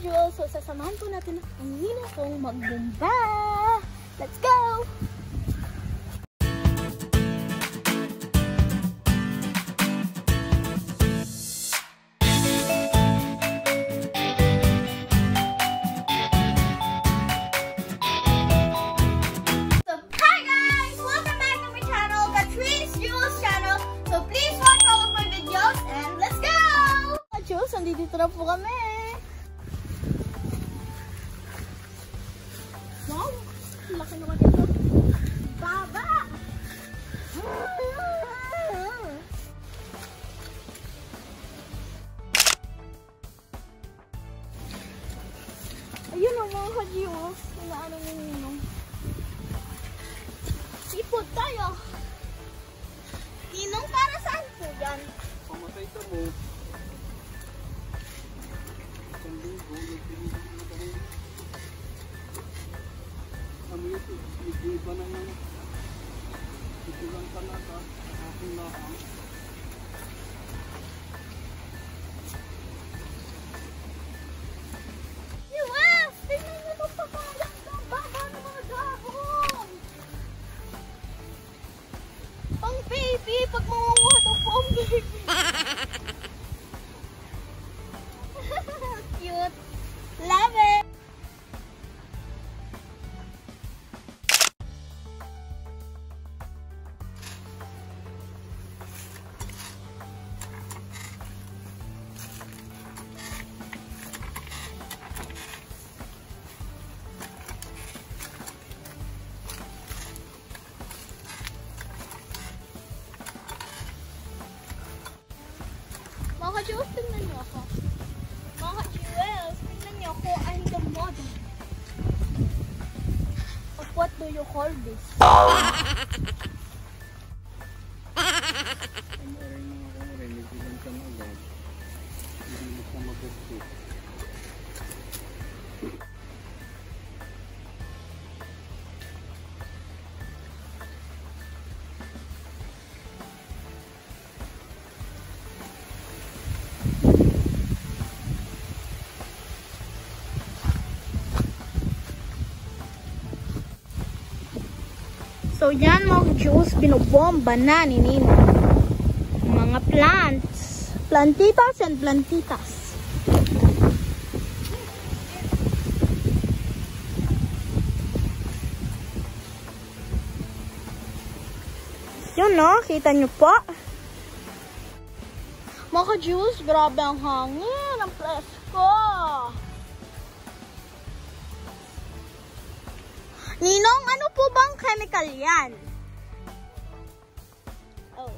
Jules. So, sasamahan po natin ang ninong kong magbumba. Let's go! So please watch all of my videos and let's go! Jules, andito na po kami. Mga ka-Jewels, tingnan niyo ako. Mga ka-Jewels, tingnan niyo ako. I'm the model. What do you call this? So yan mga Diyos, binobomba na ni Nino. Mga plants. Plantitas and plantitas. Yun no, kita nyo po. Mga Diyos, grabe ang hangin. Ang presko. Ninong, ano po bang chemical yan? Oh.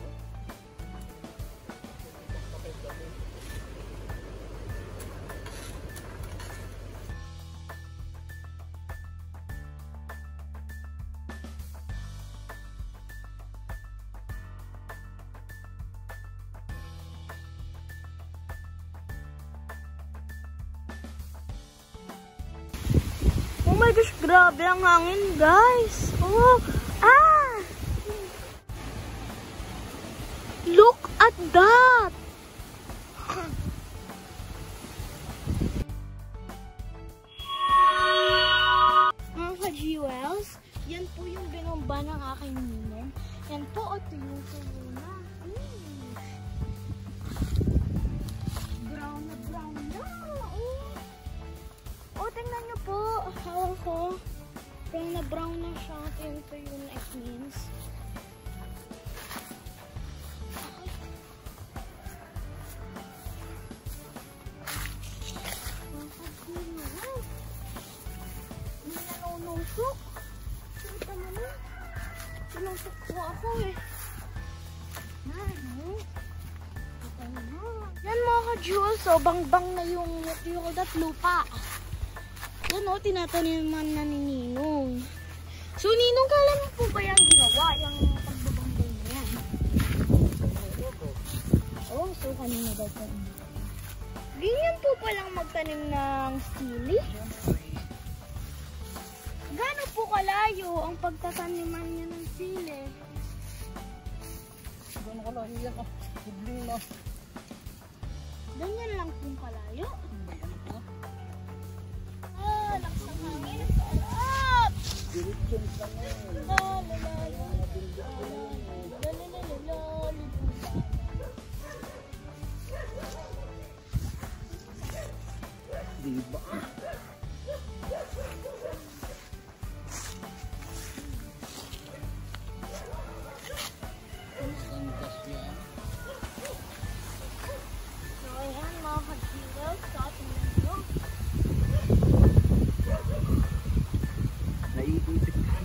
Oh my gosh, grabe ang hangin, guys. Oh, ah! Look at that! Mga ka-jewels, yan po yung binomba ng aking ninong. Yan po, ito yung tuyo na. Mm. Brown na brown na. Oh. Oh, tingnan niyo po. Hawak ko. Brown na brown na siya. Ito yung it means. Hindi nanunusok. Kita mo na. Sinusok ko ako eh. Ano? Kita mo na. Yan mga ka-jewels. So, bang-bang na yung, call that, lupa. Yan o, tinataniman na ni Ninong. So, Ninong, kala mo po ba yung ginawa? Yung pagbabangay na yan? Oh, so kanina daw po. Ganyan po palang magtanim ng stili. Gano'n po kalayo ang pagtataniman niya ng sili? Gano'n ka lang iyak ah. Kubling na. Ganyan lang pong kalayo. Diba?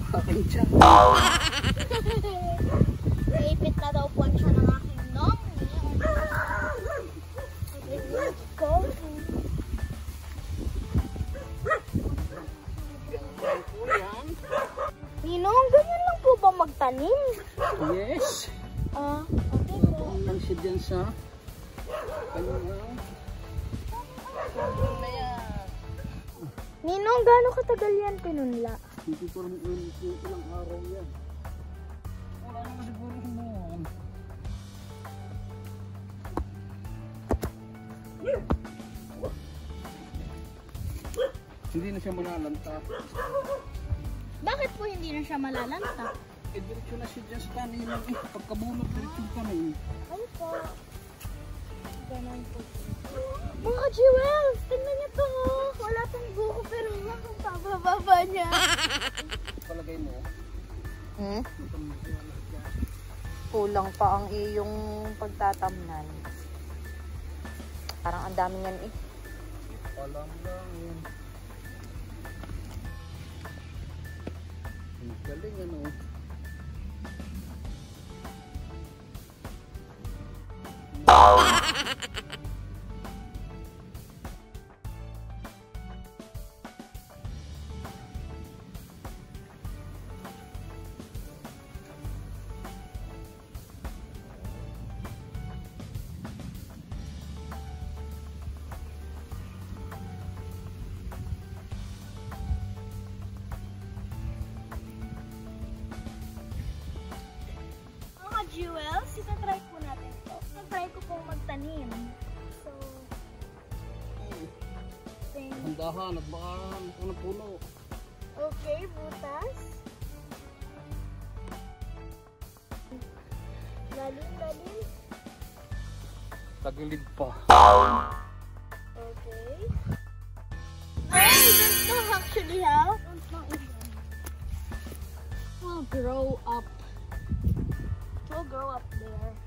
Kayo dyan. Naipit na daw po siya ng aking. Okay, let's go. Ninong, ganyan lang po ba magtanim? Yes. Ah, okay po. Lang siya dyan sa kanyang na. Ninong, gaano katagal yan pinunla? Hindi ko rin ilang, ilang araw yan. Wala naman siguro mo. Hindi na siya malalanta. Bakit po hindi na siya malalanta? Eh, diretso na siya dyan sa tanim. Eh, pagkabulot, diretso ka na eh. Ano po? Ganon po. Mga jewels, tingnan niyo to. Palagay mo. Hmm? Kulang pa ang iyong pagtatamnan. Parang ang dami yan eh. Alam lang yun. Ang galing ano. Mga magtanim. So. Handahan at baka ano puno. Okay, butas. Lalim, lalim. Tagilid pa. Okay. Ay, don't know actually how. Don't know even. Will grow up. Will grow up there.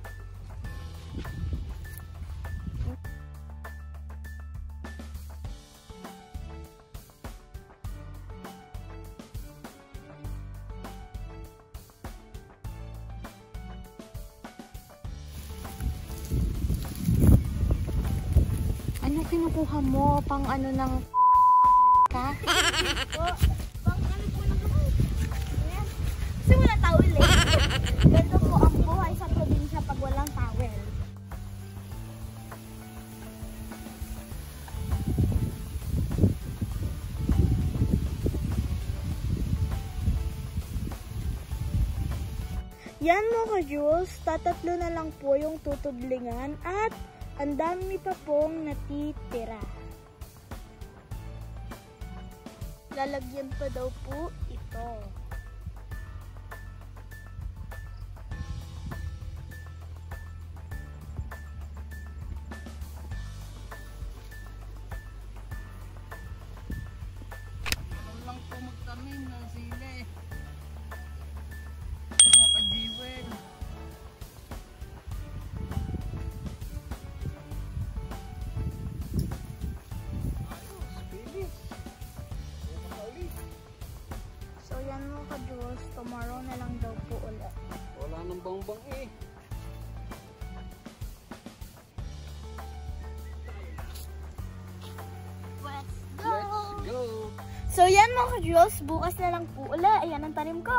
Kinukuha mo? Pang ano ng ka? Po, pang ano po. Ayan. Kasi wala towel eh. Ganito po ang buhay sa probinsya pag walang towel. Yan mo ka Jules, tatatlo na lang po yung tutudlingan at ang dami pa pong natitira. Lalagyan pa daw po ito. Mo ka Jules, tomorrow na lang daw po ulit. Wala nang bangbang eh. Let's Let's go. So yan mga ka-Jules, bukas na lang po uli. Ayan ang tanim ko.